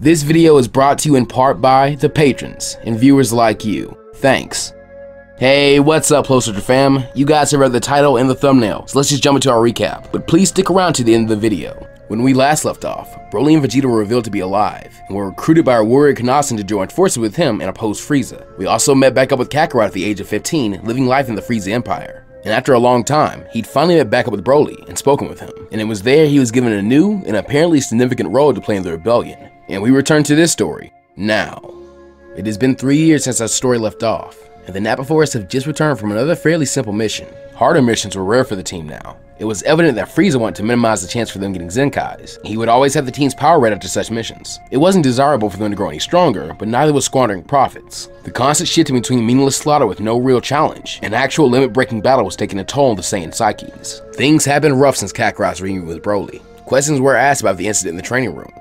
This video is brought to you in part by the patrons and viewers like you. Thanks. Hey, what's up, Plus Ultra fam? You guys have read the title and the thumbnail, so let's just jump into our recap. But please stick around to the end of the video. When we last left off, Broly and Vegeta were revealed to be alive, and were recruited by our warrior Kanasan to join forces with him and oppose Frieza. We also met back up with Kakarot at the age of 15, living life in the Frieza Empire. And after a long time, he'd finally met back up with Broly and spoken with him. And it was there he was given a new and apparently significant role to play in the rebellion. And we return to this story, now. It has been three years since our story left off, and the Nappa Force have just returned from another fairly simple mission. Harder missions were rare for the team now. It was evident that Frieza wanted to minimize the chance for them getting Zenkais. He would always have the team's power read after such missions. It wasn't desirable for them to grow any stronger, but neither was squandering profits. The constant shifting between meaningless slaughter with no real challenge, and actual limit-breaking battle was taking a toll on the Saiyan psyches. Things have been rough since Kakarot's reunion with Broly. Questions were asked about the incident in the training room,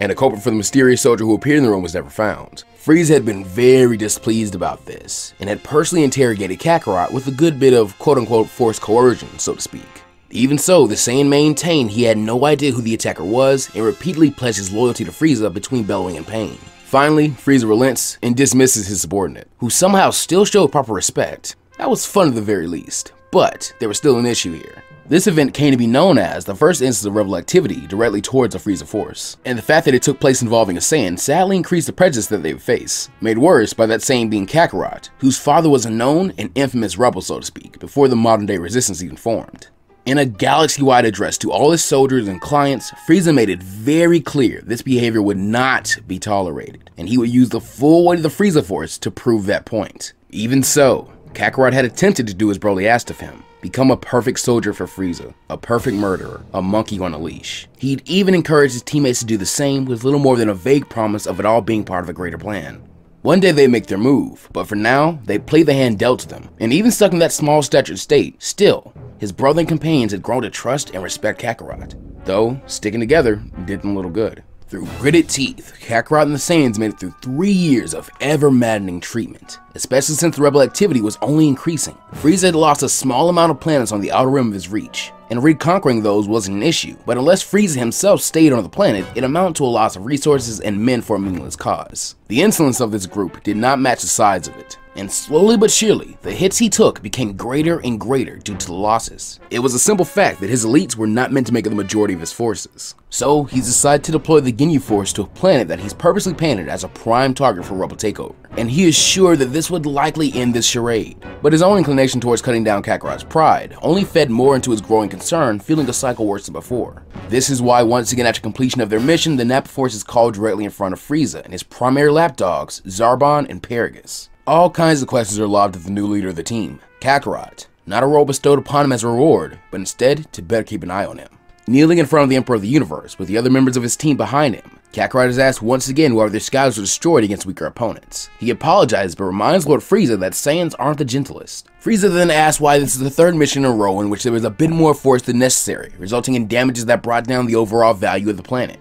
and a culprit for the mysterious soldier who appeared in the room was never found. Frieza had been very displeased about this, and had personally interrogated Kakarot with a good bit of quote-unquote forced coercion, so to speak. Even so, the Saiyan maintained he had no idea who the attacker was, and repeatedly pledged his loyalty to Frieza between bellowing and pain. Finally, Frieza relents and dismisses his subordinate, who somehow still showed proper respect. That was fun at the very least, but there was still an issue here. This event came to be known as the first instance of rebel activity directly towards a Frieza force, and the fact that it took place involving a Saiyan sadly increased the prejudice that they would face, made worse by that Saiyan being Kakarot, whose father was a known and infamous rebel so to speak, before the modern day resistance even formed. In a galaxy-wide address to all his soldiers and clients, Frieza made it very clear this behavior would not be tolerated, and he would use the full weight of the Frieza Force to prove that point. Even so, Kakarot had attempted to do as Broly asked of him, become a perfect soldier for Frieza, a perfect murderer, a monkey on a leash. He'd even encouraged his teammates to do the same with little more than a vague promise of it all being part of a greater plan. One day they make their move, but for now, they play the hand dealt to them. And even stuck in that small statured state, still, his brother and companions had grown to trust and respect Kakarot. Though, sticking together did them little good. Through gritted teeth, Kakarot and the Saiyans made it through three years of ever-maddening treatment, especially since the rebel activity was only increasing. Frieza had lost a small amount of planets on the outer rim of his reach, and reconquering those wasn't an issue, but unless Frieza himself stayed on the planet, it amounted to a loss of resources and men for a meaningless cause. The insolence of this group did not match the size of it, and slowly but surely, the hits he took became greater and greater due to the losses. It was a simple fact that his elites were not meant to make up the majority of his forces. So, he's decided to deploy the Ginyu Force to a planet that he's purposely painted as a prime target for rebel takeover. And he is sure that this would likely end this charade. But his own inclination towards cutting down Kakarot's pride only fed more into his growing concern, feeling the cycle worse than before. This is why once again after completion of their mission, the Nappa Force is called directly in front of Frieza and his primary lapdogs, Zarbon and Paragus. All kinds of questions are lobbed at the new leader of the team, Kakarot. Not a role bestowed upon him as a reward, but instead to better keep an eye on him. Kneeling in front of the Emperor of the Universe, with the other members of his team behind him, Kakarot is asked once again why their skies were destroyed against weaker opponents. He apologizes but reminds Lord Frieza that Saiyans aren't the gentlest. Frieza then asks why this is the third mission in a row in which there was a bit more force than necessary, resulting in damages that brought down the overall value of the planet.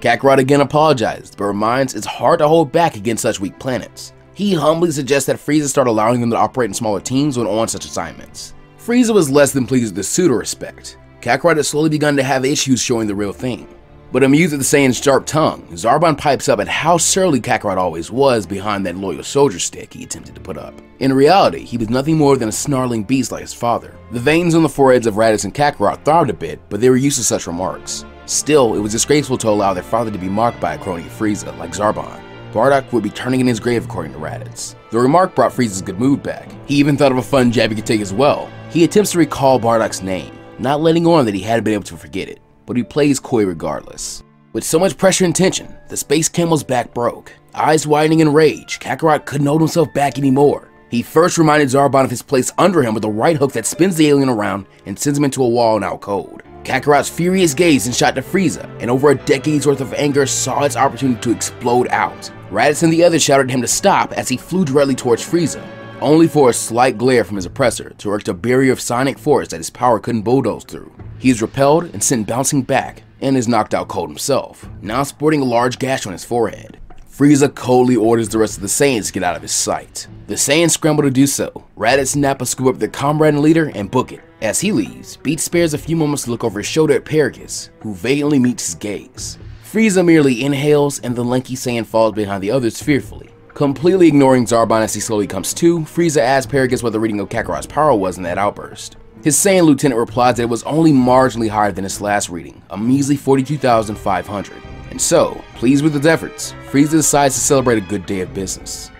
Kakarot again apologizes, but reminds it's hard to hold back against such weak planets. He humbly suggests that Frieza start allowing them to operate in smaller teams when on such assignments. Frieza was less than pleased with the pseudo respect. Kakarot has slowly begun to have issues showing the real thing. But amused at the Saiyan's sharp tongue, Zarbon pipes up at how surly Kakarot always was behind that loyal soldier stick he attempted to put up. In reality, he was nothing more than a snarling beast like his father. The veins on the foreheads of Raditz and Kakarot throbbed a bit, but they were used to such remarks. Still, it was disgraceful to allow their father to be mocked by a crony of Frieza like Zarbon. Bardock would be turning in his grave according to Raditz. The remark brought Frieza's good mood back. He even thought of a fun jab he could take as well. He attempts to recall Bardock's name, not letting on that he hadn't been able to forget it, but he plays coy regardless. With so much pressure and tension, the Space Camel's back broke. Eyes widening in rage, Kakarot couldn't hold himself back anymore. He first reminded Zarbon of his place under him with a right hook that spins the alien around and sends him into a wall now cold. Kakarot's furious gaze and shot to Frieza, and over a decade's worth of anger saw its opportunity to explode out. Raditz and the others shouted at him to stop as he flew directly towards Frieza, only for a slight glare from his oppressor to erect a barrier of sonic force that his power couldn't bulldoze through. He is repelled and sent bouncing back, and is knocked out cold himself, now sporting a large gash on his forehead. Frieza coldly orders the rest of the Saiyans to get out of his sight. The Saiyans scramble to do so. Raditz and Nappa scoop up their comrade and leader and book it. As he leaves, Beat spares a few moments to look over his shoulder at Paragus, who valiantly meets his gaze. Frieza merely inhales and the lanky Saiyan falls behind the others fearfully. Completely ignoring Zarbon as he slowly comes to, Frieza asks Paragus what the reading of Kakarot's power was in that outburst. His Saiyan lieutenant replies that it was only marginally higher than his last reading, a measly 42,500. And so, pleased with his efforts, Frieza decides to celebrate a good day of business.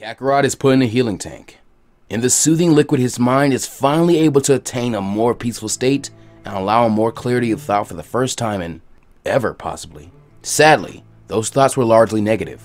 Kakarot is put in a healing tank. In the soothing liquid, his mind is finally able to attain a more peaceful state and allow more clarity of thought for the first time in ever, possibly. Sadly, those thoughts were largely negative.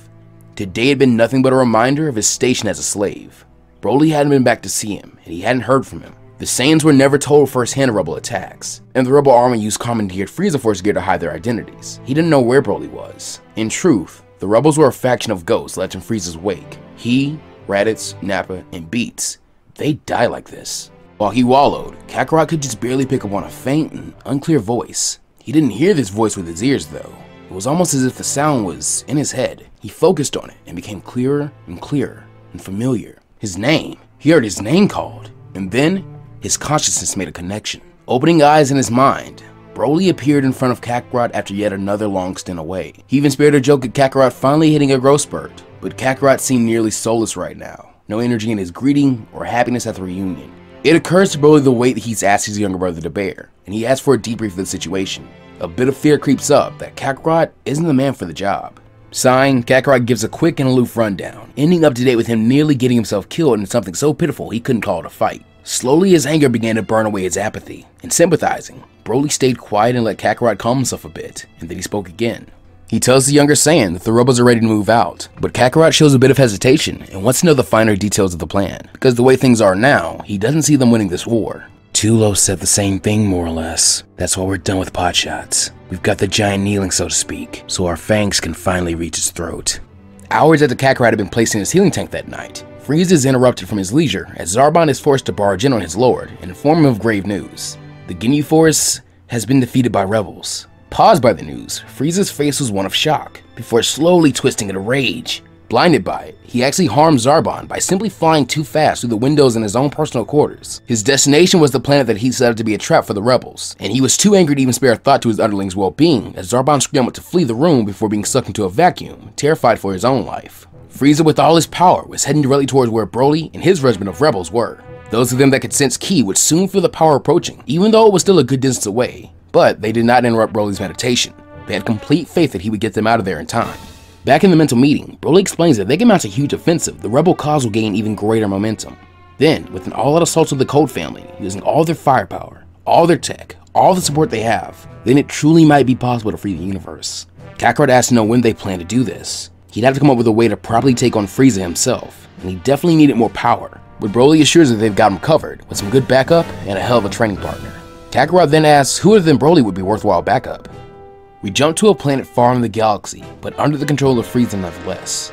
Today had been nothing but a reminder of his station as a slave. Broly hadn't been back to see him, and he hadn't heard from him. The Saiyans were never told firsthand of Rebel attacks, and the Rebel army used commandeered Frieza Force gear to hide their identities. He didn't know where Broly was. In truth, the Rebels were a faction of ghosts left in Frieza's wake. He, Raditz, Nappa, and Beats, they die like this. While he wallowed, Kakarot could just barely pick up on a faint and unclear voice. He didn't hear this voice with his ears though. It was almost as if the sound was in his head. He focused on it and became clearer and clearer and familiar. His name. He heard his name called. And then, his consciousness made a connection. Opening eyes in his mind, Broly appeared in front of Kakarot after yet another long stint away. He even spared a joke at Kakarot finally hitting a growth spurt, but Kakarot seemed nearly soulless right now. No energy in his greeting or happiness at the reunion. It occurs to Broly the weight that he's asked his younger brother to bear, and he asks for a debrief of the situation. A bit of fear creeps up that Kakarot isn't the man for the job. Sighing, Kakarot gives a quick and aloof rundown, ending up to date with him nearly getting himself killed in something so pitiful he couldn't call it a fight. Slowly his anger began to burn away his apathy, and sympathizing, Broly stayed quiet and let Kakarot calm himself a bit, and then he spoke again. He tells the younger Saiyan that the rebels are ready to move out, but Kakarot shows a bit of hesitation and wants to know the finer details of the plan, because the way things are now, he doesn't see them winning this war. Tulo said the same thing more or less. That's why we're done with pot shots. We've got the giant kneeling so to speak, so our fangs can finally reach its throat. Hours after Kakarot had been placed in his healing tank that night, Frieza is interrupted from his leisure as Zarbon is forced to barge in on his lord and inform him of grave news. The Ginyu Force has been defeated by rebels. Paused by the news, Frieza's face was one of shock, before slowly twisting into rage. Blinded by it, he actually harmed Zarbon by simply flying too fast through the windows in his own personal quarters. His destination was the planet that he set up to be a trap for the rebels, and he was too angry to even spare a thought to his underlings' well-being as Zarbon scrambled to flee the room before being sucked into a vacuum, terrified for his own life. Frieza with all his power was heading directly towards where Broly and his regiment of rebels were. Those of them that could sense Ki would soon feel the power approaching, even though it was still a good distance away. But they did not interrupt Broly's meditation. They had complete faith that he would get them out of there in time. Back in the mental meeting, Broly explains that if they can mount a huge offensive, the rebel cause will gain even greater momentum. Then, with an all-out assault of the Cold family, using all their firepower, all their tech, all the support they have, then it truly might be possible to free the universe. Kakarot asks to know when they plan to do this. He'd have to come up with a way to properly take on Frieza himself, and he definitely needed more power. But Broly assures that they've got him covered, with some good backup and a hell of a training partner. Kakarot then asks who other than Broly would be worthwhile backup. We jump to a planet far in the galaxy, but under the control of Frieza nonetheless.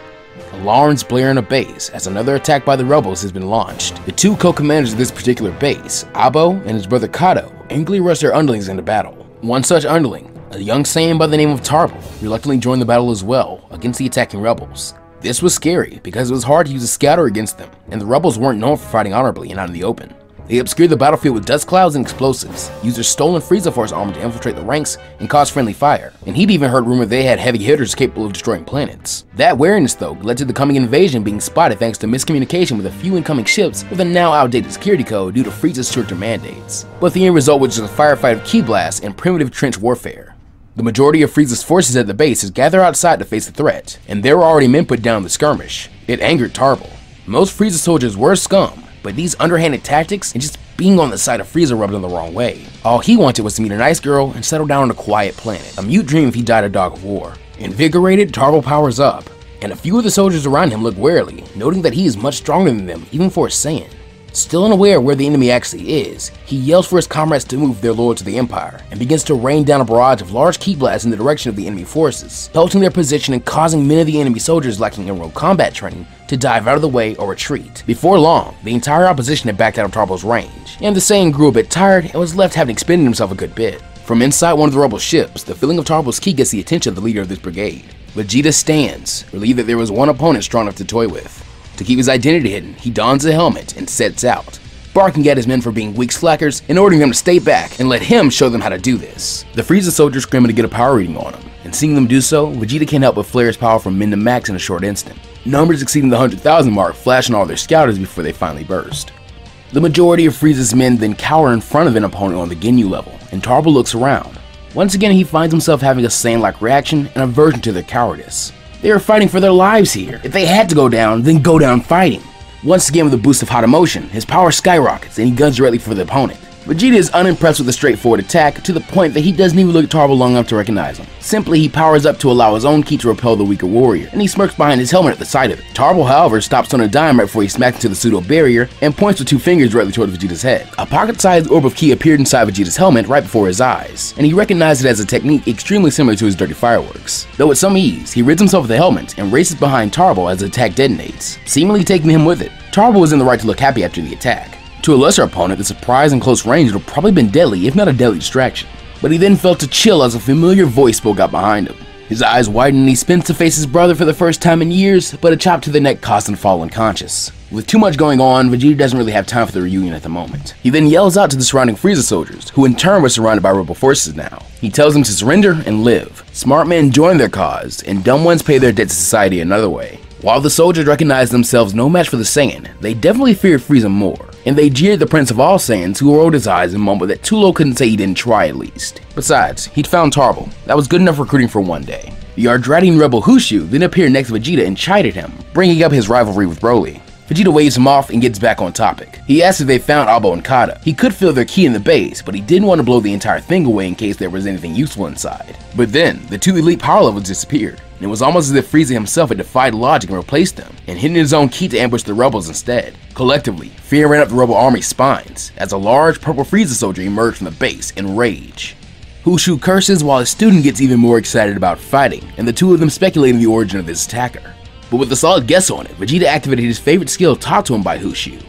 Alarms blare in a base as another attack by the rebels has been launched. The two co-commanders of this particular base, Abo and his brother Kato, angrily rush their underlings into battle. One such underling, a young Saiyan by the name of Tarble, reluctantly joined the battle as well against the attacking rebels. This was scary because it was hard to use a scatter against them, and the rebels weren't known for fighting honorably and out in the open. They obscured the battlefield with dust clouds and explosives, used their stolen Frieza Force armor to infiltrate the ranks and cause friendly fire, and he'd even heard rumor they had heavy hitters capable of destroying planets. That wariness though led to the coming invasion being spotted thanks to miscommunication with a few incoming ships with a now outdated security code due to Frieza's stricter mandates. But the end result was just a firefight of ki blasts and primitive trench warfare. The majority of Frieza's forces at the base has gathered outside to face the threat, and there were already men put down the skirmish. It angered Tarble. Most Frieza soldiers were scum, but these underhanded tactics and just being on the side of Frieza rubbed him the wrong way. All he wanted was to meet a nice girl and settle down on a quiet planet, a mute dream if he died a dog of war. Invigorated, Tarble powers up, and a few of the soldiers around him look warily, noting that he is much stronger than them, even for a Saiyan. Still unaware where the enemy actually is, he yells for his comrades to move their lord to the Empire, and begins to rain down a barrage of large ki blasts in the direction of the enemy forces, pelting their position and causing many of the enemy soldiers lacking in road combat training to dive out of the way or retreat. Before long, the entire opposition had backed out of Tarble's range, and the Saiyan grew a bit tired and was left having expended himself a good bit. From inside one of the rebel ships, the feeling of Tarble's ki gets the attention of the leader of this brigade. Vegeta stands, relieved that there was one opponent strong enough to toy with. To keep his identity hidden, he dons a helmet and sets out. barking at his men for being weak slackers and ordering them to stay back and let him show them how to do this. The Frieza soldiers screaming to get a power reading on him, and seeing them do so, Vegeta can't help but flare his power from min to max in a short instant. Numbers exceeding the 100,000 mark flashing all their scouters before they finally burst. The majority of Frieza's men then cower in front of an opponent on the Ginyu level, and Tarble looks around. Once again, he finds himself having a Saiyan-like reaction and aversion to their cowardice. They are fighting for their lives here. If they had to go down, then go down fighting. Once again with a boost of hot emotion, his power skyrockets and he guns directly for the opponent. Vegeta is unimpressed with the straightforward attack to the point that he doesn't even look at Tarble long enough to recognize him. Simply, he powers up to allow his own ki to repel the weaker warrior, and he smirks behind his helmet at the sight of it. Tarble, however, stops on a dime right before he smacks into the pseudo barrier and points with two fingers directly toward Vegeta's head. A pocket-sized orb of ki appeared inside Vegeta's helmet right before his eyes, and he recognized it as a technique extremely similar to his dirty fireworks. Though with some ease, he rids himself of the helmet and races behind Tarble as the attack detonates, seemingly taking him with it. Tarble was in the right to look happy after the attack. To a lesser opponent, the surprise and close range would have probably been deadly, if not a deadly distraction. But he then felt a chill as a familiar voice spoke out behind him. His eyes widened and he spins to face his brother for the first time in years, but a chop to the neck caused him to fall unconscious. With too much going on, Vegeta doesn't really have time for the reunion at the moment. He then yells out to the surrounding Frieza soldiers, who in turn were surrounded by rebel forces now. He tells them to surrender and live. Smart men join their cause, and dumb ones pay their debt to society another way. While the soldiers recognized themselves no match for the Saiyan, they definitely feared Frieza more, and they jeered the Prince of all Saiyans who rolled his eyes and mumbled that Tulo couldn't say he didn't try at least. Besides, he'd found Tarble. That was good enough recruiting for one day. The Yardratian rebel Hushu then appeared next to Vegeta and chided him, bringing up his rivalry with Broly. Vegeta waves him off and gets back on topic. He asks if they found Abo and Kata. He could feel their ki in the base, but he didn't want to blow the entire thing away in case there was anything useful inside. But then, the two elite power levels disappeared, and it was almost as if Frieza himself had defied logic and replaced them, and hidden his own ki to ambush the rebels instead. Collectively, fear ran up the rebel army's spines, as a large purple Frieza soldier emerged from the base in rage. Hushu curses while his student gets even more excited about fighting, and the two of them speculate on the origin of this attacker. But with a solid guess on it, Vegeta activated his favorite skill taught to him by Hushu.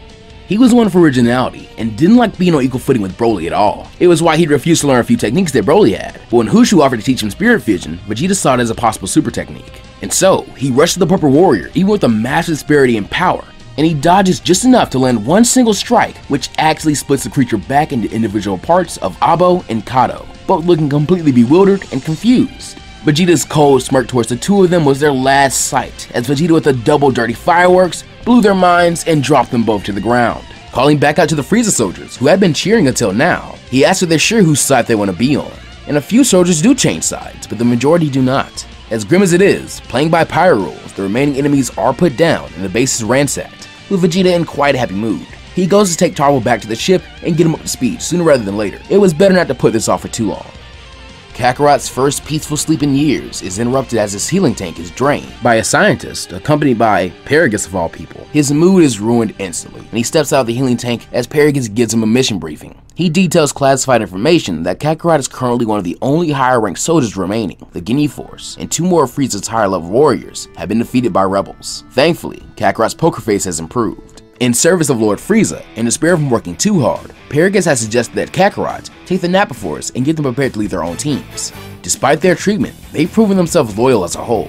He was one for originality, and didn't like being on equal footing with Broly at all. It was why he'd refused to learn a few techniques that Broly had, but when Hushu offered to teach him Spirit Fusion, Vegeta saw it as a possible super technique. And so, he rushed to the Purple Warrior, even with a massive disparity in power, and he dodges just enough to land one single strike, which actually splits the creature back into individual parts of Abo and Kato, both looking completely bewildered and confused. Vegeta's cold smirk towards the two of them was their last sight, as Vegeta with a double dirty fireworks blew their minds and dropped them both to the ground. Calling back out to the Frieza soldiers, who had been cheering until now, he asked if they're sure whose side they want to be on. And a few soldiers do change sides, but the majority do not. As grim as it is, playing by Pyro rules, the remaining enemies are put down and the base is ransacked, with Vegeta in quite a happy mood. He goes to take Tarble back to the ship and get him up to speed sooner rather than later. It was better not to put this off for too long. Kakarot's first peaceful sleep in years is interrupted as his healing tank is drained by a scientist accompanied by Paragus of all people. His mood is ruined instantly, and he steps out of the healing tank as Paragus gives him a mission briefing. He details classified information that Kakarot is currently one of the only higher ranked soldiers remaining. The Ginyu Force and two more of Frieza's higher level warriors have been defeated by rebels. Thankfully, Kakarot's poker face has improved. In service of Lord Frieza, and to spare him working too hard, Paragus has suggested that Kakarot take the Nappa Force and get them prepared to lead their own teams. Despite their treatment, they've proven themselves loyal as a whole.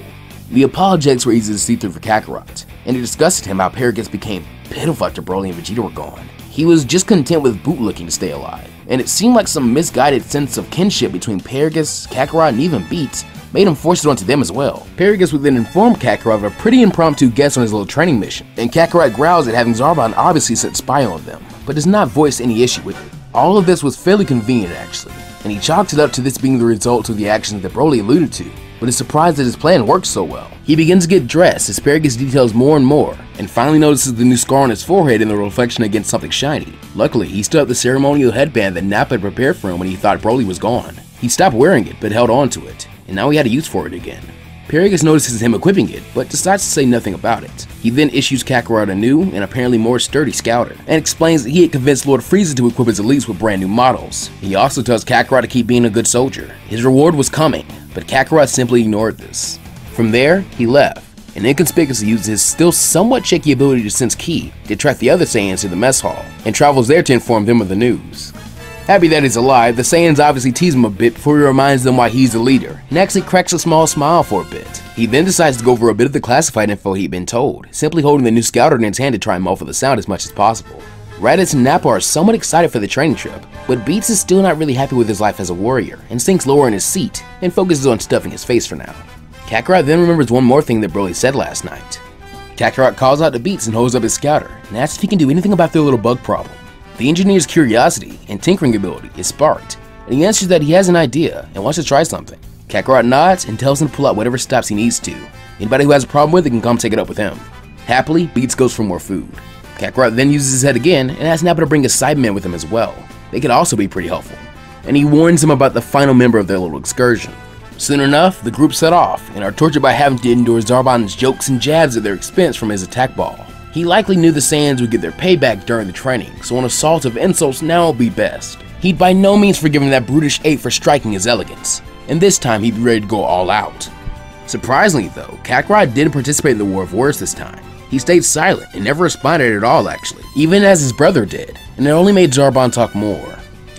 The apologetics were easy to see through for Kakarot, and it disgusted him how Paragus became pitiful after Broly and Vegeta were gone. He was just content with bootlicking to stay alive, and it seemed like some misguided sense of kinship between Paragus, Kakarot, and even Beats made him force it onto them as well. Paragus would then inform Kakarot of a pretty impromptu guest on his little training mission, and Kakarot growls at having Zarbon obviously set spy on them, but does not voice any issue with it. All of this was fairly convenient actually, and he chalked it up to this being the result of the actions that Broly alluded to, but is surprised that his plan worked so well. He begins to get dressed as Paragus details more and more, and finally notices the new scar on his forehead and the reflection against something shiny. Luckily, he still had the ceremonial headband that Nappa had prepared for him when he thought Broly was gone. He stopped wearing it, but held on to it, and now he had a use for it again. Paragus notices him equipping it, but decides to say nothing about it. He then issues Kakarot a new and apparently more sturdy scouter, and explains that he had convinced Lord Frieza to equip his elites with brand new models. He also tells Kakarot to keep being a good soldier. His reward was coming, but Kakarot simply ignored this. From there, he left, and inconspicuously uses his still somewhat shaky ability to sense ki to track the other Saiyans to the mess hall, and travels there to inform them of the news. Happy that he's alive, the Saiyans obviously tease him a bit before he reminds them why he's the leader, and actually cracks a small smile for a bit. He then decides to go over a bit of the classified info he'd been told, simply holding the new scouter in his hand to try and muffle the sound as much as possible. Raditz and Nappa are somewhat excited for the training trip, but Beats is still not really happy with his life as a warrior and sinks lower in his seat and focuses on stuffing his face for now. Kakarot then remembers one more thing that Broly said last night. Kakarot calls out to Beats and holds up his scouter and asks if he can do anything about their little bug problem. The engineer's curiosity and tinkering ability is sparked, and he answers that he has an idea and wants to try something. Kakarot nods and tells him to pull out whatever stops he needs to. Anybody who has a problem with it can come take it up with him. Happily, Beats goes for more food. Kakarot then uses his head again and asks Nappa to bring a Saibaman with him as well. They could also be pretty helpful. And he warns him about the final member of their little excursion. Soon enough, the group set off and are tortured by having to endure Zarbon's jokes and jabs at their expense from his attack ball. He likely knew the Saiyans would get their payback during the training, so an assault of insults now would be best. He'd by no means forgiven that brutish ape for striking his elegance, and this time he'd be ready to go all out. Surprisingly though, Kakarot didn't participate in the War of Words this time. He stayed silent and never responded at all actually, even as his brother did, and it only made Zarbon talk more.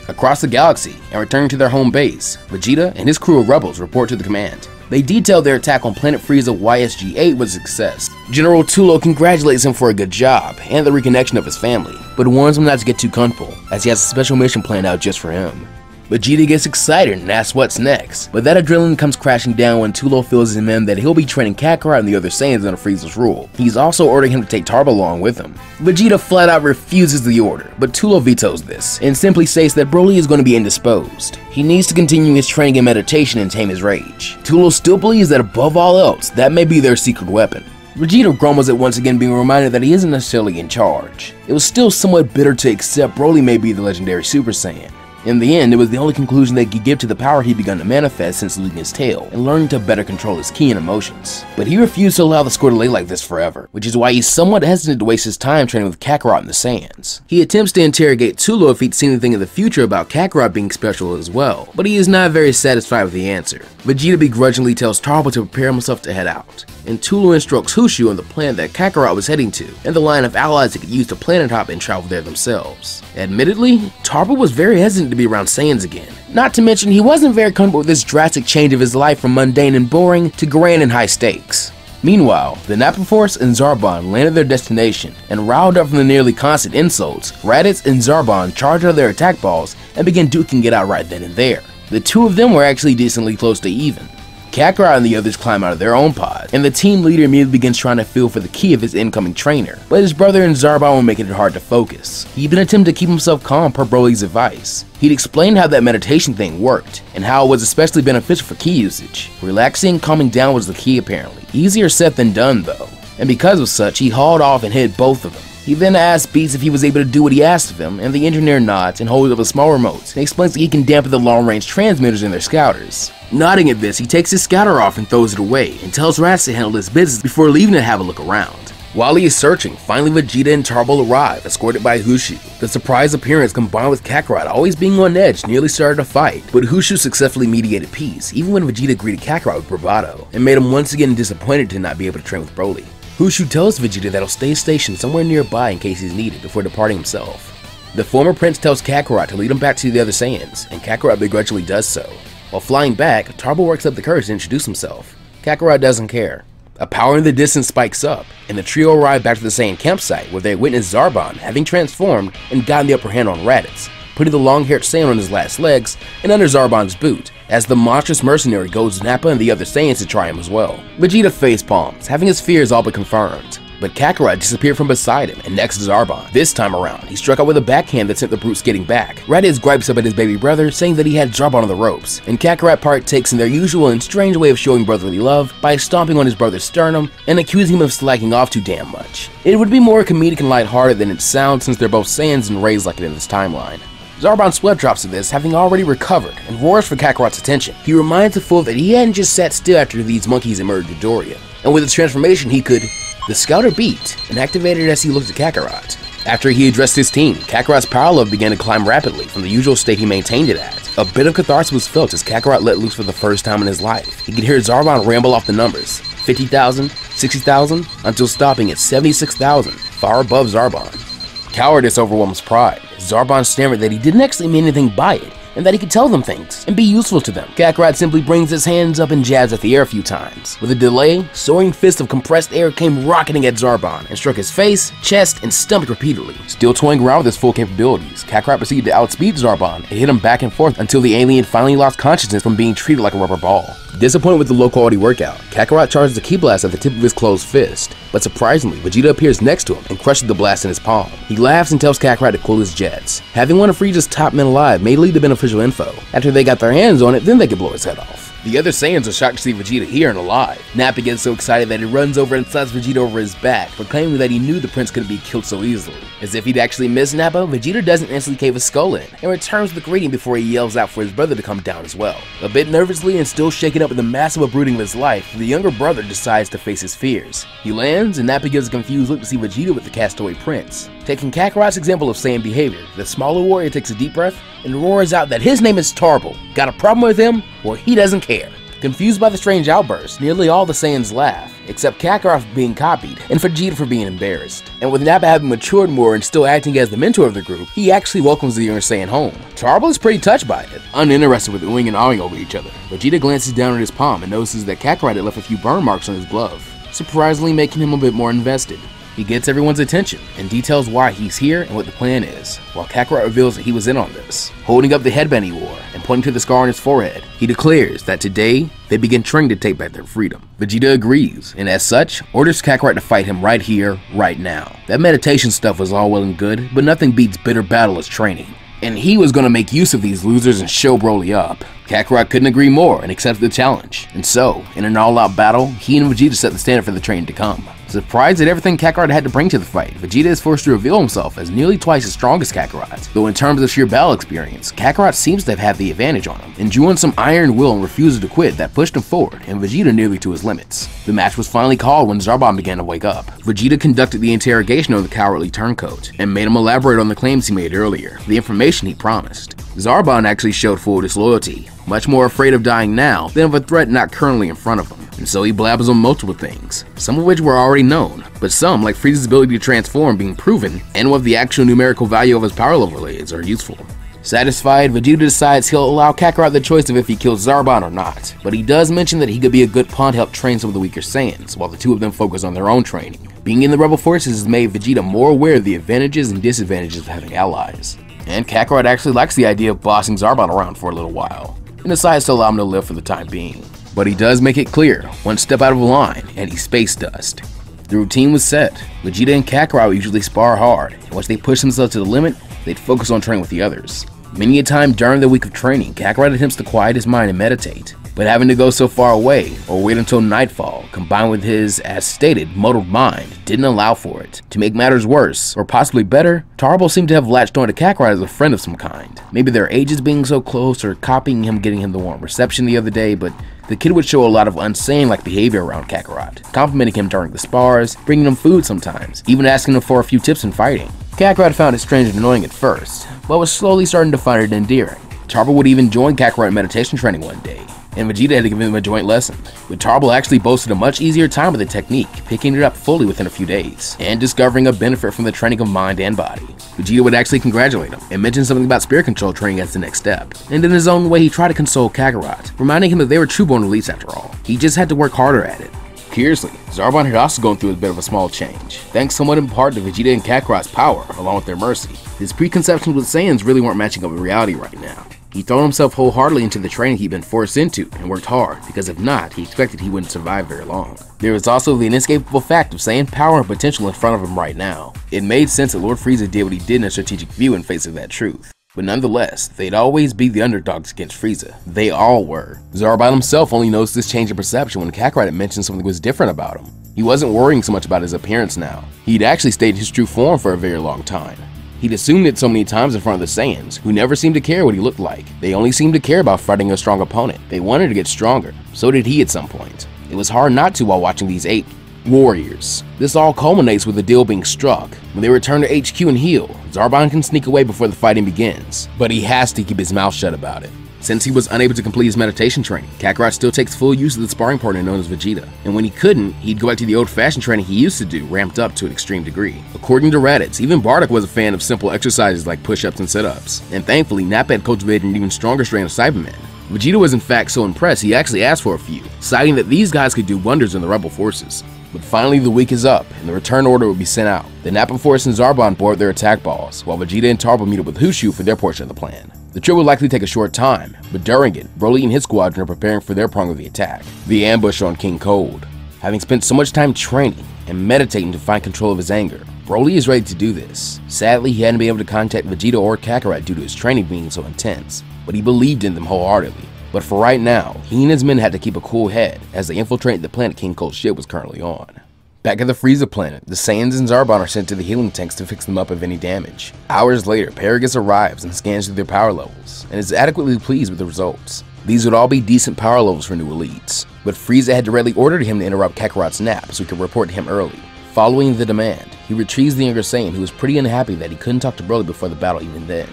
Across the galaxy and returning to their home base, Vegeta and his crew of rebels report to the command. They detail their attack on Planet Frieza YSG-8 was a success. General Tulo congratulates him for a good job and the reconnection of his family, but warns him not to get too comfortable, as he has a special mission planned out just for him. Vegeta gets excited and asks what's next, but that adrenaline comes crashing down when Tulo fills him in that he'll be training Kakarot and the other Saiyans under Frieza's rule. He's also ordering him to take Tarble along with him. Vegeta flat out refuses the order, but Tulo vetoes this, and simply states that Broly is going to be indisposed. He needs to continue his training and meditation and tame his rage. Tulo still believes that above all else, that may be their secret weapon. Vegeta grumbles at once again being reminded that he isn't necessarily in charge. It was still somewhat bitter to accept Broly may be the legendary Super Saiyan. In the end, it was the only conclusion they could give to the power he'd begun to manifest since losing his tail and learning to better control his ki and emotions. But he refused to allow the score to lay like this forever, which is why he's somewhat hesitant to waste his time training with Kakarot in the sands. He attempts to interrogate Tulo if he'd seen anything in the future about Kakarot being special as well, but he is not very satisfied with the answer. Vegeta begrudgingly tells Tarble to prepare himself to head out, and Tulo instructs Hushu on the plan that Kakarot was heading to, and the line of allies that could use to planet hop and travel there themselves. Admittedly, Tarble was very hesitant to be around Saiyans again. Not to mention, he wasn't very comfortable with this drastic change of his life from mundane and boring to grand and high stakes. Meanwhile, the Nappa Force and Zarbon landed their destination, and riled up from the nearly constant insults, Raditz and Zarbon charged out their attack balls and began duking it out right then and there. The two of them were actually decently close to even. Kakarot and the others climb out of their own pod, and the team leader immediately begins trying to feel for the ki of his incoming trainer, but his brother and Zarbon were making it hard to focus. He even attempted to keep himself calm per Broly's advice. He'd explained how that meditation thing worked, and how it was especially beneficial for ki usage. Relaxing and calming down was the key apparently. Easier said than done though, and because of such, he hauled off and hit both of them. He then asks Beats if he was able to do what he asked of him, and the engineer nods and holds up a small remote and explains that he can dampen the long-range transmitters in their scouters. Nodding at this, he takes his scouter off and throws it away, and tells Raditz to handle his business before leaving to have a look around. While he is searching, finally Vegeta and Tarble arrive, escorted by Hushu. The surprise appearance combined with Kakarot always being on edge nearly started a fight, but Hushu successfully mediated peace, even when Vegeta greeted Kakarot with bravado, and made him once again disappointed to not be able to train with Broly. Hushu tells Vegeta that he'll stay stationed somewhere nearby in case he's needed before departing himself. The former prince tells Kakarot to lead him back to the other Saiyans, and Kakarot begrudgingly does so. While flying back, Tarble works up the courage to introduce himself. Kakarot doesn't care. A power in the distance spikes up, and the trio arrive back to the Saiyan campsite where they witness Zarbon having transformed and gotten the upper hand on Raditz, putting the long-haired Saiyan on his last legs and under Zarbon's boot, as the monstrous mercenary goes Nappa and the other Saiyans to try him as well. Vegeta face palms, having his fears all but confirmed. But Kakarot disappeared from beside him, and next is Zarbon. This time around, he struck out with a backhand that sent the brute skating back. Raditz gripes up at his baby brother, saying that he had Zarbon on the ropes, and Kakarot partakes in their usual and strange way of showing brotherly love by stomping on his brother's sternum and accusing him of slacking off too damn much. It would be more comedic and lighthearted than it sounds since they're both Saiyans and raised like it in this timeline. Zarbon sweat drops to this, having already recovered, and roars for Kakarot's attention. He reminds the fool that he hadn't just sat still after these monkeys emerged to Doria, and with its transformation he could the scouter beat and activated as he looked at Kakarot. After he addressed his team, Kakarot's power level began to climb rapidly from the usual state he maintained it at. A bit of catharsis was felt as Kakarot let loose for the first time in his life. He could hear Zarbon ramble off the numbers 50,000, 60,000, until stopping at 76,000, far above Zarbon. Cowardice overwhelms pride. Zarbon stammered that he didn't actually mean anything by it, and that he could tell them things and be useful to them. Kakarot simply brings his hands up and jabs at the air a few times. With a delay, soaring fist of compressed air came rocketing at Zarbon and struck his face, chest, and stomach repeatedly. Still toying around with his full capabilities, Kakarot proceeded to outspeed Zarbon and hit him back and forth until the alien finally lost consciousness from being treated like a rubber ball. Disappointed with the low quality workout, Kakarot charges a ki blast at the tip of his closed fist, but surprisingly, Vegeta appears next to him and crushes the blast in his palm. He laughs and tells Kakarot to cool his jets. Having one of Frieza's top men alive may lead to beneficial info. After they got their hands on it, then they could blow his head off. The other Saiyans are shocked to see Vegeta here and alive. Nappa gets so excited that he runs over and slaps Vegeta over his back, proclaiming that he knew the prince couldn't be killed so easily. As if he'd actually missed Nappa, Vegeta doesn't instantly cave his skull in, and returns with the greeting before he yells out for his brother to come down as well. A bit nervously and still shaken up with the massive uprooting of his life, the younger brother decides to face his fears. He lands, and Nappa gives a confused look to see Vegeta with the castaway prince. Taking Kakarot's example of Saiyan behavior, the smaller warrior takes a deep breath and roars out that his name is Tarble. Got a problem with him? Well, he doesn't care. Confused by the strange outburst, nearly all the Saiyans laugh, except Kakarot for being copied, and Vegeta for being embarrassed. And with Nappa having matured more and still acting as the mentor of the group, he actually welcomes the younger Saiyan home. Tarble is pretty touched by it, uninterested with oohing and awing over each other. Vegeta glances down at his palm and notices that Kakarot had left a few burn marks on his glove, surprisingly making him a bit more invested. He gets everyone's attention and details why he's here and what the plan is, while Kakarot reveals that he was in on this. Holding up the headband he wore and pointing to the scar on his forehead, he declares that today they begin training to take back their freedom. Vegeta agrees, and as such, orders Kakarot to fight him right here, right now. That meditation stuff was all well and good, but nothing beats bitter battle as training and he was to make use of these losers and show Broly up. Kakarot couldn't agree more and accepted the challenge, and so, in an all-out battle, he and Vegeta set the standard for the training to come. Surprised at everything Kakarot had to bring to the fight, Vegeta is forced to reveal himself as nearly twice as strong as Kakarot. Though in terms of sheer battle experience, Kakarot seems to have had the advantage on him, on some iron will and refusal to quit that pushed him forward, and Vegeta nearly to his limits. The match was finally called when Zarbon began to wake up. Vegeta conducted the interrogation of the cowardly turncoat, and made him elaborate on the claims he made earlier, the information he promised. Zarbon actually showed full disloyalty, much more afraid of dying now than of a threat not currently in front of him. And so he blabs on multiple things, some of which were already known, but some, like Frieza's ability to transform being proven, and what the actual numerical value of his power level is, are useful. Satisfied, Vegeta decides he'll allow Kakarot the choice of if he kills Zarbon or not, but he does mention that he could be a good pawn to help train some of the weaker Saiyans, while the two of them focus on their own training. Being in the Rebel Forces has made Vegeta more aware of the advantages and disadvantages of having allies. And Kakarot actually likes the idea of bossing Zarbon around for a little while, and decides to allow him to live for the time being. But he does make it clear, one step out of line, and he's space dust. The routine was set. Vegeta and Kakarot usually spar hard, and once they push themselves to the limit, they'd focus on training with the others. Many a time during the week of training, Kakarot attempts to quiet his mind and meditate, but having to go so far away or wait until nightfall, combined with his, as stated, muddled mind, didn't allow for it. To make matters worse, or possibly better, Tarble seemed to have latched on to Kakarot as a friend of some kind. Maybe their ages being so close or copying him getting him the warm reception the other day, but the kid would show a lot of un-Saiyan-like behavior around Kakarot, complimenting him during the spars, bringing him food sometimes, even asking him for a few tips in fighting. Kakarot found it strange and annoying at first, but was slowly starting to find it endearing. Tarble would even join Kakarot meditation training one day, and Vegeta had to give him a joint lesson. But Tarble actually boasted a much easier time with the technique, picking it up fully within a few days, and discovering a benefit from the training of mind and body. Vegeta would actually congratulate him, and mention something about spirit control training as the next step. And in his own way, he tried to console Kakarot, reminding him that they were true-born elites after all. He just had to work harder at it. Curiously, Zarbon had also gone through a bit of a small change, thanks somewhat in part to Vegeta and Kakarot's power, along with their mercy. His preconceptions with Saiyans really weren't matching up with reality right now. He thrown himself wholeheartedly into the training he'd been forced into and worked hard, because if not, he expected he wouldn't survive very long. There was also the inescapable fact of Saiyan power and potential in front of him right now. It made sense that Lord Frieza did what he did in a strategic view in face of that truth. But nonetheless, they'd always be the underdogs against Frieza. They all were. Zarbon himself only noticed this change in perception when Kakarot had mentioned something was different about him. He wasn't worrying so much about his appearance now. He'd actually stayed his true form for a very long time. He'd assumed it so many times in front of the Saiyans, who never seemed to care what he looked like. They only seemed to care about fighting a strong opponent. They wanted to get stronger. So did he at some point. It was hard not to while watching these eight warriors. This all culminates with the deal being struck. When they return to HQ and heal, Zarbon can sneak away before the fighting begins, but he has to keep his mouth shut about it. Since he was unable to complete his meditation training, Kakarot still takes full use of the sparring partner known as Vegeta, and when he couldn't, he'd go back to the old-fashioned training he used to do, ramped up to an extreme degree. According to Raditz, even Bardock was a fan of simple exercises like push-ups and sit-ups, and thankfully Nappa had cultivated an even stronger strain of Saibamen. Vegeta was in fact so impressed he actually asked for a few, citing that these guys could do wonders in the rebel forces. But finally the week is up, and the return order will be sent out. The Nappa Force and Zarbon board their attack balls, while Vegeta and Tarble meet up with Hushu for their portion of the plan. The trip will likely take a short time, but during it, Broly and his squadron are preparing for their prong of the attack, the ambush on King Cold. Having spent so much time training and meditating to find control of his anger, Broly is ready to do this. Sadly, he hadn't been able to contact Vegeta or Kakarot due to his training being so intense, but he believed in them wholeheartedly. But for right now, he and his men had to keep a cool head as they infiltrated the planet King Cold's ship was currently on. Back at the Frieza planet, the Saiyans and Zarbon are sent to the healing tanks to fix them up of any damage. Hours later, Paragus arrives and scans through their power levels, and is adequately pleased with the results. These would all be decent power levels for new elites, but Frieza had directly ordered him to interrupt Kakarot's nap so he could report to him early. Following the demand, he retrieves the younger Saiyan who was pretty unhappy that he couldn't talk to Broly before the battle even then.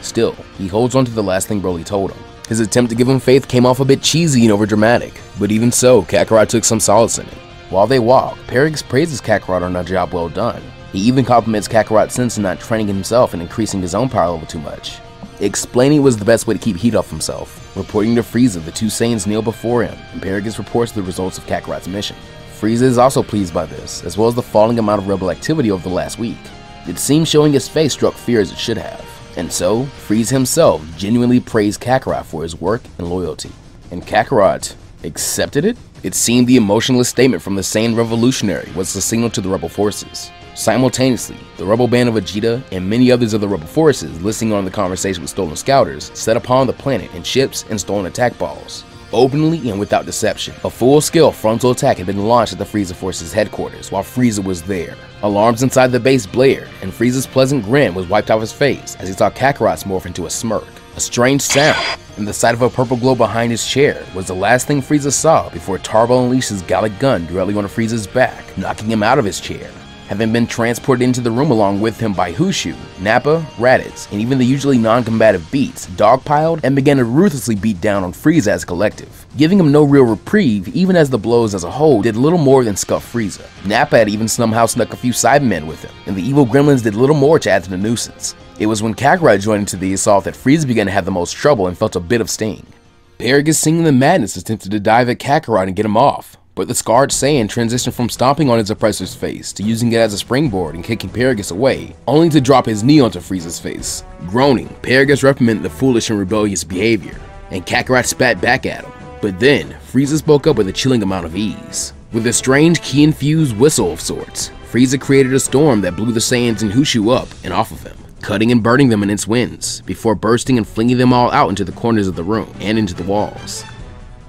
Still, he holds on to the last thing Broly told him. His attempt to give him faith came off a bit cheesy and overdramatic, but even so, Kakarot took some solace in it. While they walk, Paragus praises Kakarot on a job well done. He even compliments Kakarot's sense in not training himself and increasing his own power level too much, explaining was the best way to keep heat off himself. Reporting to Frieza, the two Saiyans kneel before him, and Paragus reports the results of Kakarot's mission. Frieza is also pleased by this, as well as the falling amount of rebel activity over the last week. It seems showing his face struck fear as it should have, and so Frieza himself genuinely praised Kakarot for his work and loyalty. And Kakarot accepted it? It seemed the emotionless statement from the Saiyan revolutionary was the signal to the rebel forces. Simultaneously, the rebel band of Vegeta and many others of the rebel forces listening on the conversation with stolen scouters set upon the planet in ships and stolen attack balls. Openly and without deception, a full-scale frontal attack had been launched at the Frieza Force's headquarters while Frieza was there. Alarms inside the base blared, and Frieza's pleasant grin was wiped off his face as he saw Kakarot's morph into a smirk. A strange sound, and the sight of a purple glow behind his chair was the last thing Frieza saw before Tarble unleashed his Galick gun directly on Frieza's back, knocking him out of his chair. Having been transported into the room along with him by Hushu, Nappa, Raditz, and even the usually non-combative Beats, dogpiled and began to ruthlessly beat down on Frieza as a collective, giving him no real reprieve even as the blows as a whole did little more than scuff Frieza. Nappa had even somehow snuck a few Saibamen with him, and the evil gremlins did little more to add to the nuisance. It was when Kakarot joined into the assault that Frieza began to have the most trouble and felt a bit of sting. Paragus seeing the madness attempted to dive at Kakarot and get him off, but the scarred Saiyan transitioned from stomping on his oppressor's face to using it as a springboard and kicking Paragus away, only to drop his knee onto Frieza's face. Groaning, Paragus reprimanded the foolish and rebellious behavior, and Kakarot spat back at him. But then, Frieza spoke up with a chilling amount of ease. With a strange ki-infused whistle of sorts, Frieza created a storm that blew the Saiyans and Hushu up and off of him cutting and burning them in its winds, before bursting and flinging them all out into the corners of the room and into the walls.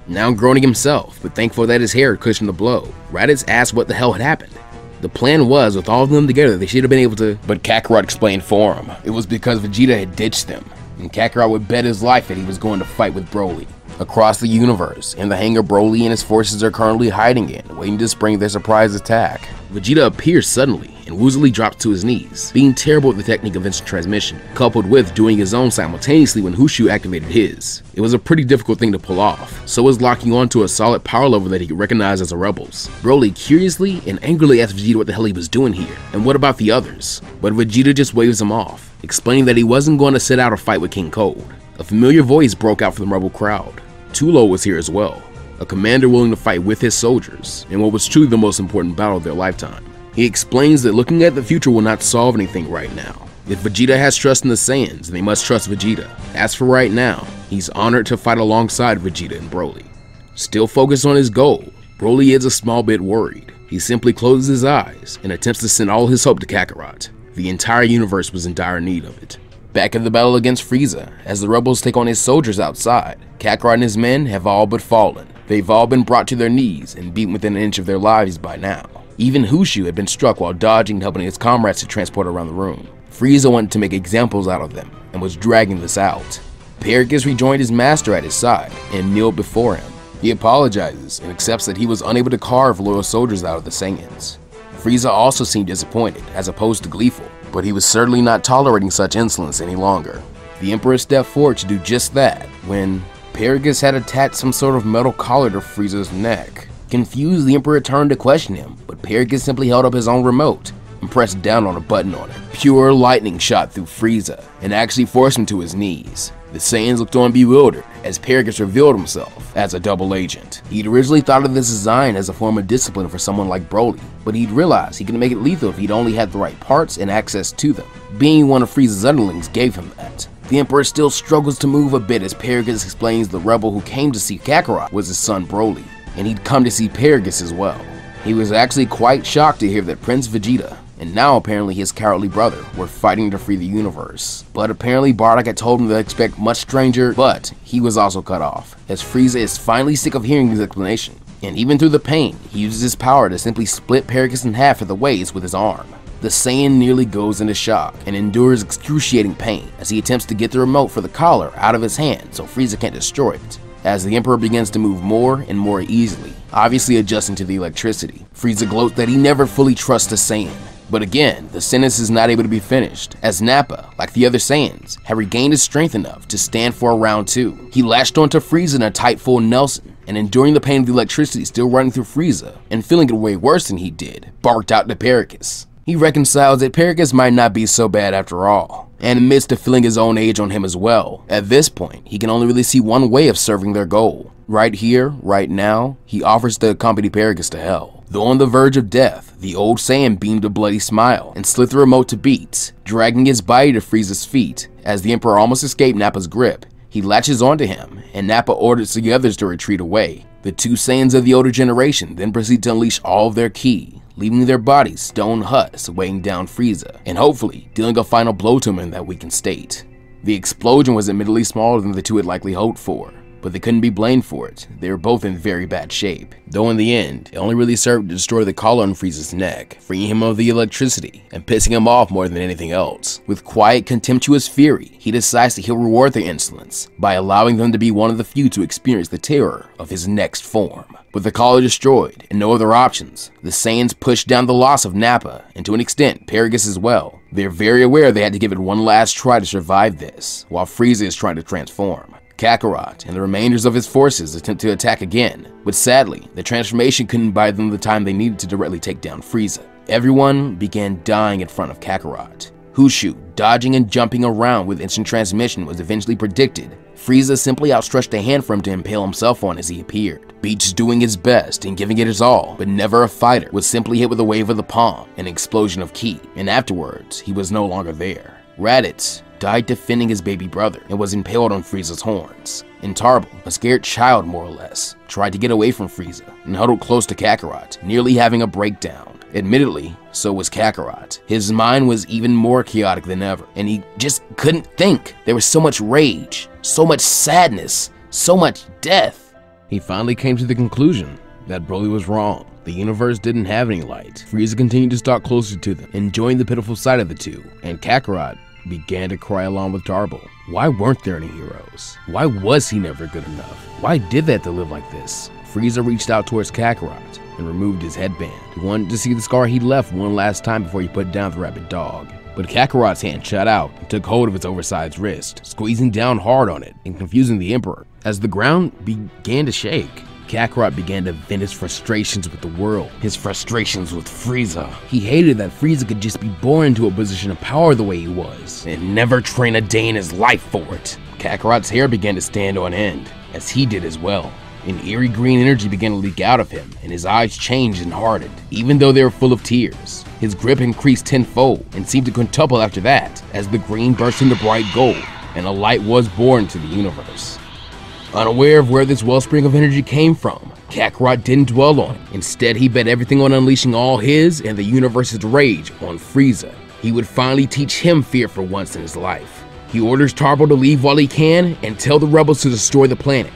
Now groaning himself, but thankful that his hair cushioned the blow, Raditz asked what the hell had happened. The plan was, with all of them together, they should have been able to, but Kakarot explained for him. It was because Vegeta had ditched them, and Kakarot would bet his life that he was going to fight with Broly. Across the universe, in the hangar Broly and his forces are currently hiding in, waiting to spring their surprise attack. Vegeta appears suddenly, and woozily drops to his knees, being terrible at the technique of instant transmission, coupled with doing his own simultaneously when Hushu activated his. It was a pretty difficult thing to pull off, so was locking onto a solid power level that he could recognize as a Rebels. Broly curiously and angrily asked Vegeta what the hell he was doing here, and what about the others? But Vegeta just waves him off, explaining that he wasn't going to sit out a fight with King Cold. A familiar voice broke out from the rebel crowd. Tulo was here as well, a commander willing to fight with his soldiers in what was truly the most important battle of their lifetime. He explains that looking at the future will not solve anything right now. If Vegeta has trust in the Saiyans, they must trust Vegeta. As for right now, he's honored to fight alongside Vegeta and Broly. Still focused on his goal, Broly is a small bit worried. He simply closes his eyes and attempts to send all his hope to Kakarot. The entire universe was in dire need of it. Back in the battle against Frieza, as the rebels take on his soldiers outside, Kakarot and his men have all but fallen. They've all been brought to their knees and beaten within an inch of their lives by now. Even Hushu had been struck while dodging and helping his comrades to transport around the room. Frieza wanted to make examples out of them and was dragging this out. Paragus rejoined his master at his side and kneeled before him. He apologizes and accepts that he was unable to carve loyal soldiers out of the Saiyans. Frieza also seemed disappointed, as opposed to gleeful, but he was certainly not tolerating such insolence any longer. The Emperor stepped forward to do just that when Paragus had attached some sort of metal collar to Frieza's neck. Confused, the Emperor turned to question him, but Paragus simply held up his own remote and pressed down on a button on it. Pure lightning shot through Frieza and actually forced him to his knees. The Saiyans looked on bewildered as Paragus revealed himself as a double agent. He'd originally thought of this design as a form of discipline for someone like Broly, but he'd realized he could make it lethal if he'd only had the right parts and access to them. Being one of Frieza's underlings gave him that. The Emperor still struggles to move a bit as Paragus explains the rebel who came to see Kakarot was his son Broly, and he'd come to see Paragus as well. He was actually quite shocked to hear that Prince Vegeta, and now apparently his cowardly brother, were fighting to free the universe. But apparently Bardock had told him to expect much stranger, but he was also cut off, as Frieza is finally sick of hearing his explanation. And even through the pain, he uses his power to simply split Paragus in half at the waist with his arm. The Saiyan nearly goes into shock and endures excruciating pain as he attempts to get the remote for the collar out of his hand so Frieza can't destroy it. As the Emperor begins to move more and more easily, obviously adjusting to the electricity, Frieza gloats that he never fully trusts a Saiyan. But again, the sentence is not able to be finished, as Nappa, like the other Saiyans, had regained his strength enough to stand for a round two. He lashed onto Frieza in a tight full Nelson, and enduring the pain of the electricity still running through Frieza, and feeling it way worse than he did, barked out to Paragus. He reconciles that Paragus might not be so bad after all, and admits to feeling his own age on him as well. At this point, he can only really see one way of serving their goal. Right here, right now, he offers to accompany Paragus to hell. Though on the verge of death, the old Saiyan beamed a bloody smile and slid the remote to Beats, dragging his body to Frieza's feet. As the Emperor almost escaped Nappa's grip, he latches onto him, and Nappa orders the others to retreat away. The two Saiyans of the older generation then proceed to unleash all of their ki, leaving their bodies stone huts weighing down Frieza, and hopefully dealing a final blow to him in that weakened state. The explosion was admittedly smaller than the two had likely hoped for, but they couldn't be blamed for it. They were both in very bad shape. Though in the end, it only really served to destroy the collar on Frieza's neck, freeing him of the electricity and pissing him off more than anything else. With quiet, contemptuous fury, he decides that he'll reward their insolence by allowing them to be one of the few to experience the terror of his next form. With the collar destroyed and no other options, the Saiyans push down the loss of Nappa, and to an extent, Paragus as well. They're very aware they had to give it one last try to survive this, while Frieza is trying to transform. Kakarot and the remainders of his forces attempt to attack again, but sadly, the transformation couldn't buy them the time they needed to directly take down Frieza. Everyone began dying in front of Kakarot. Hushu, dodging and jumping around with instant transmission was eventually predicted. Frieza simply outstretched a hand for him to impale himself on as he appeared. Beach doing his best and giving it his all, but never a fighter, was simply hit with a wave of the palm, an explosion of ki, and afterwards, he was no longer there. Raditz, died defending his baby brother and was impaled on Frieza's horns. And Tarble, a scared child more or less, tried to get away from Frieza and huddled close to Kakarot, nearly having a breakdown. Admittedly, so was Kakarot. His mind was even more chaotic than ever, and he just couldn't think. There was so much rage, so much sadness, so much death. He finally came to the conclusion that Broly was wrong. The universe didn't have any light. Frieza continued to stalk closer to them, enjoying the pitiful sight of the two, and Kakarot began to cry along with Tarble. Why weren't there any heroes? Why was he never good enough? Why did they have to live like this? Frieza reached out towards Kakarot and removed his headband. He wanted to see the scar he left one last time before he put down the rabid dog. But Kakarot's hand shot out and took hold of his oversized wrist, squeezing down hard on it and confusing the Emperor. As the ground began to shake, Kakarot began to vent his frustrations with the world, his frustrations with Frieza. He hated that Frieza could just be born into a position of power the way he was, and never train a day in his life for it. Kakarot's hair began to stand on end, as he did as well. An eerie green energy began to leak out of him, and his eyes changed and hardened, even though they were full of tears. His grip increased tenfold and seemed to quintuple after that, as the green burst into bright gold, and a light was born to the universe. Unaware of where this wellspring of energy came from, Kakarot didn't dwell on it. Instead, he bet everything on unleashing all his and the universe's rage on Frieza. He would finally teach him fear for once in his life. He orders Tarble to leave while he can and tell the rebels to destroy the planet.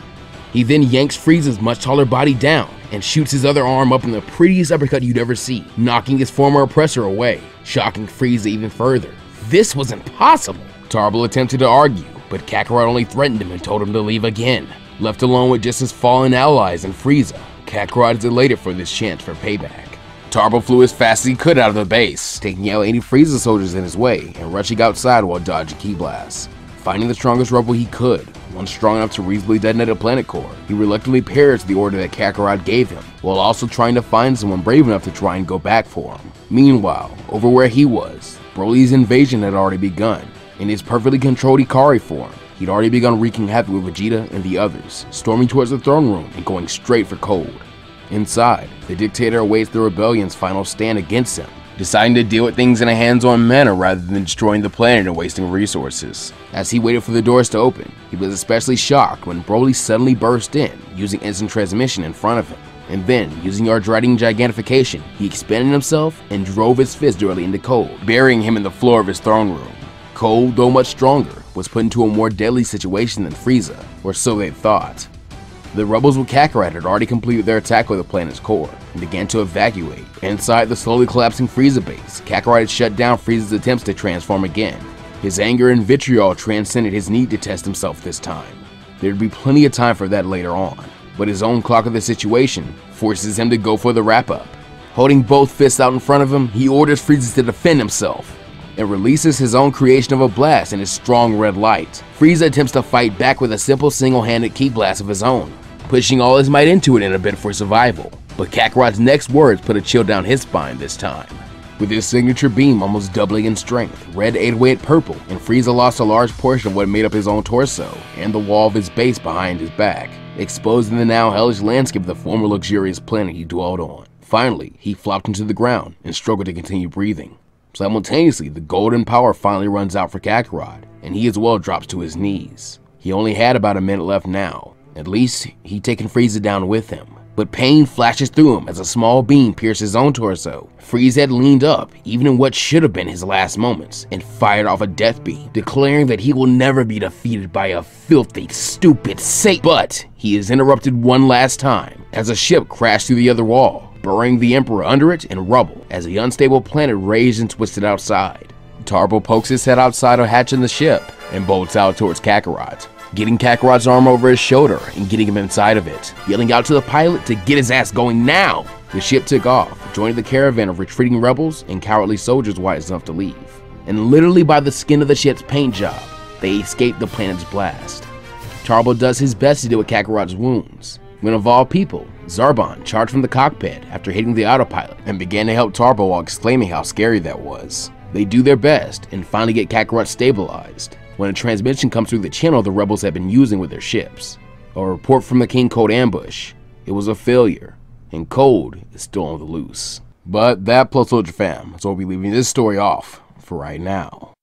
He then yanks Frieza's much taller body down and shoots his other arm up in the prettiest uppercut you'd ever see, knocking his former oppressor away, shocking Frieza even further. This was impossible! Tarble attempted to argue, but Kakarot only threatened him and told him to leave again. Left alone with just his fallen allies and Frieza, Kakarot is elated for this chance for payback. Tarble flew as fast as he could out of the base, taking out any Frieza soldiers in his way and rushing outside while dodging ki blasts. Finding the strongest rubble he could, one strong enough to reasonably detonate a planet core, he reluctantly pairs the order that Kakarot gave him, while also trying to find someone brave enough to try and go back for him. Meanwhile, over where he was, Broly's invasion had already begun. In his perfectly controlled Ikari form, he'd already begun wreaking havoc with Vegeta and the others, storming towards the throne room and going straight for Cold. Inside, the dictator awaits the rebellion's final stand against him, deciding to deal with things in a hands-on manner rather than destroying the planet and wasting resources. As he waited for the doors to open, he was especially shocked when Broly suddenly burst in, using instant transmission in front of him. And then, using Yardratian Gigantification, he expanded himself and drove his fist directly into Cold, burying him in the floor of his throne room. Cold, though much stronger, was put into a more deadly situation than Frieza, or so they thought. The rebels with Kakarot had already completed their attack on the planet's core and began to evacuate. Inside the slowly collapsing Frieza base, Kakarot had shut down Frieza's attempts to transform again. His anger and vitriol transcended his need to test himself this time. There'd be plenty of time for that later on, but his own clock of the situation forces him to go for the wrap-up. Holding both fists out in front of him, he orders Frieza to defend himself and releases his own creation of a blast in his strong red light. Frieza attempts to fight back with a simple single-handed ki blast of his own, pushing all his might into it in a bid for survival. But Kakarot's next words put a chill down his spine this time. With his signature beam almost doubling in strength, Red ate away at Purple, and Frieza lost a large portion of what made up his own torso, and the wall of his base behind his back, exposing the now hellish landscape of the former luxurious planet he dwelled on. Finally, he flopped into the ground and struggled to continue breathing. Simultaneously, the golden power finally runs out for Kakarot, and he as well drops to his knees. He only had about a minute left now, at least, he'd taken Frieza down with him. But pain flashes through him as a small beam pierces his own torso. Frieza had leaned up, even in what should have been his last moments, and fired off a death beam, declaring that he will never be defeated by a filthy, stupid Saiyan. But he is interrupted one last time as a ship crashed through the other wall, burying the Emperor under it in rubble as the unstable planet raged and twisted outside. Tarble pokes his head outside a hatch in the ship and bolts out towards Kakarot getting Kakarot's arm over his shoulder and getting him inside of it, yelling out to the pilot to get his ass going now. The ship took off, joining the caravan of retreating rebels and cowardly soldiers wise enough to leave. And literally by the skin of the ship's paint job, they escaped the planet's blast. Tarble does his best to deal with Kakarot's wounds. When of all people, Zarbon charged from the cockpit after hitting the autopilot and began to help Tarble while exclaiming how scary that was. They do their best and finally get Kakarot stabilized, when a transmission comes through the channel the rebels had been using with their ships. A report from the King Cold ambush. It was a failure, and Cold is still on the loose. But that plus Soldier Fam, so we'll be leaving this story off for right now.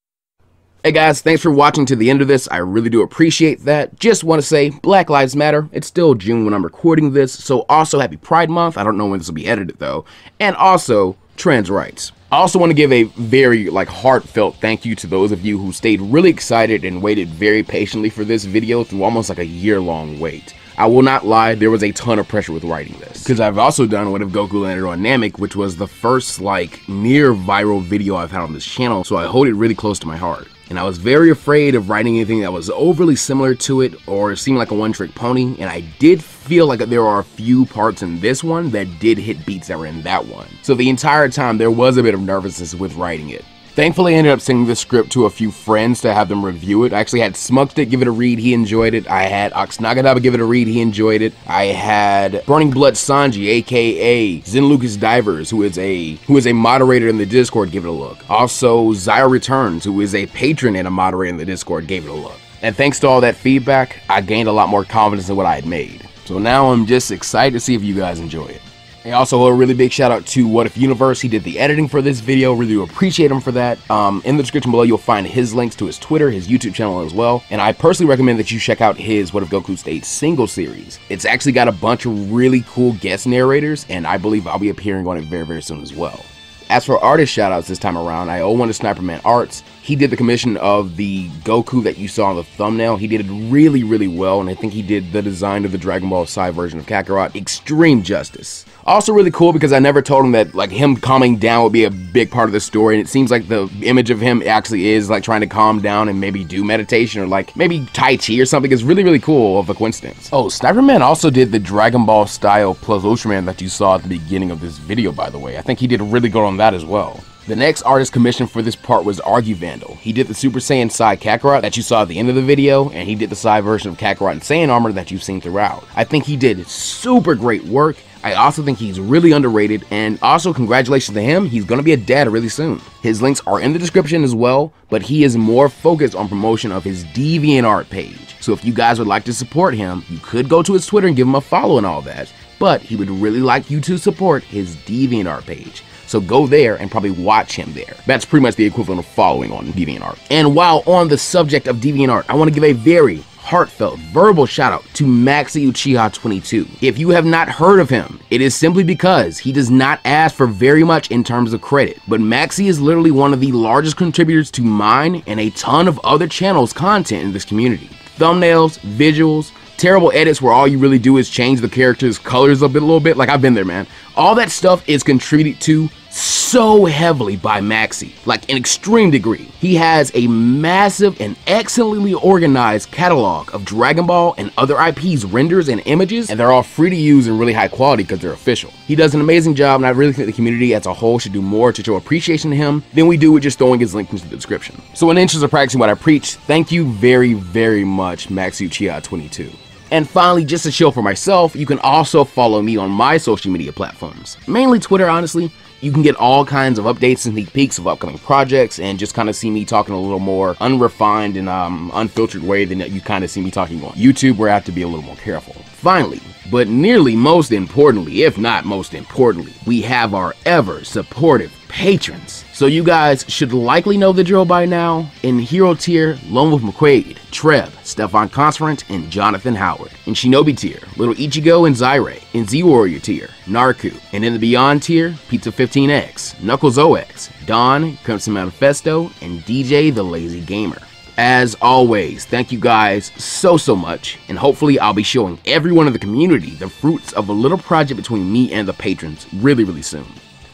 Hey guys, thanks for watching to the end of this. I really do appreciate that. Just want to say, Black Lives Matter. It's still June when I'm recording this, so also happy Pride Month. I don't know when this will be edited though. And also, trans rights. I also want to give a very like heartfelt thank you to those of you who stayed really excited and waited very patiently for this video through almost like a year long wait. I will not lie, there was a ton of pressure with writing this. Because I've also done What If Goku Landed on Namek, which was the first like near viral video I've had on this channel, so I hold it really close to my heart and I was very afraid of writing anything that was overly similar to it or seemed like a one-trick pony, and I did feel like there are a few parts in this one that did hit beats that were in that one. So the entire time there was a bit of nervousness with writing it. Thankfully, I ended up sending the script to a few friends to have them review it. I actually had Smuckstick give it a read, he enjoyed it. I had Ox Nagadaba give it a read, he enjoyed it. I had Burning Blood Sanji, aka Zen Lucas Divers, who is a who is a moderator in the Discord, give it a look. Also, Zyra Returns, who is a patron and a moderator in the Discord, gave it a look. And thanks to all that feedback, I gained a lot more confidence in what I had made. So now I'm just excited to see if you guys enjoy it. And also a really big shout out to What If Universe. He did the editing for this video. Really do appreciate him for that. Um, in the description below, you'll find his links to his Twitter, his YouTube channel as well. And I personally recommend that you check out his What If Goku Stayed single series. It's actually got a bunch of really cool guest narrators, and I believe I'll be appearing on it very, very soon as well. As for artist shoutouts this time around, I owe one to Sniperman Arts. He did the commission of the Goku that you saw on the thumbnail. He did it really, really well, and I think he did the design of the Dragon Ball Sai version of Kakarot extreme justice. Also really cool because I never told him that like him calming down would be a big part of the story and it seems like the image of him actually is like trying to calm down and maybe do meditation or like maybe Tai Chi or something is really really cool of a coincidence. Oh, Sniperman also did the Dragon Ball style plus Ultraman that you saw at the beginning of this video by the way. I think he did really good on that as well. The next artist commissioned for this part was Argue Vandal. He did the Super Saiyan Sai Kakarot that you saw at the end of the video, and he did the Sai version of Kakarot and Saiyan armor that you've seen throughout. I think he did super great work. I also think he's really underrated, and also congratulations to him, he's gonna be a dad really soon. His links are in the description as well, but he is more focused on promotion of his DeviantArt page. So if you guys would like to support him, you could go to his Twitter and give him a follow and all that, but he would really like you to support his DeviantArt page. So go there and probably watch him there. That's pretty much the equivalent of following on DeviantArt. And while on the subject of DeviantArt, I want to give a very heartfelt verbal shout out to Maxi Uchiha 22. If you have not heard of him, it is simply because he does not ask for very much in terms of credit, but Maxi is literally one of the largest contributors to mine and a ton of other channels content in this community. Thumbnails, visuals, terrible edits where all you really do is change the character's colors a bit a little bit like I've been there man all that stuff is contributed to so heavily by Maxi, like an extreme degree. He has a massive and excellently organized catalog of Dragon Ball and other IPs renders and images, and they're all free to use and really high quality because they're official. He does an amazing job, and I really think the community as a whole should do more to show appreciation to him than we do with just throwing his link into the description. So in interest of practicing what I preach, thank you very, very much, Maxi Uchiha 22. And finally, just to show for myself, you can also follow me on my social media platforms. Mainly Twitter, honestly. You can get all kinds of updates and sneak peeks of upcoming projects and just kind of see me talking a little more unrefined and um, unfiltered way than you kind of see me talking on YouTube where I have to be a little more careful. Finally, but nearly most importantly, if not most importantly, we have our ever supportive patrons. So you guys should likely know the drill by now. In Hero tier, Lone Wolf McQuaid, Treb, Stefan Consferent, and Jonathan Howard. In Shinobi tier, Little Ichigo and Zaire. In Z Warrior tier, Narku. And in the Beyond tier, Pizza 15X, Knuckles OX, Don, Crimson Manifesto, and DJ the Lazy Gamer. As always, thank you guys so, so much, and hopefully I'll be showing everyone in the community the fruits of a little project between me and the patrons really, really soon.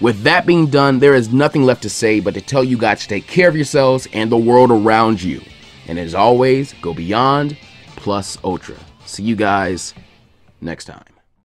With that being done, there is nothing left to say but to tell you guys to take care of yourselves and the world around you. And as always, go beyond plus ultra. See you guys next time.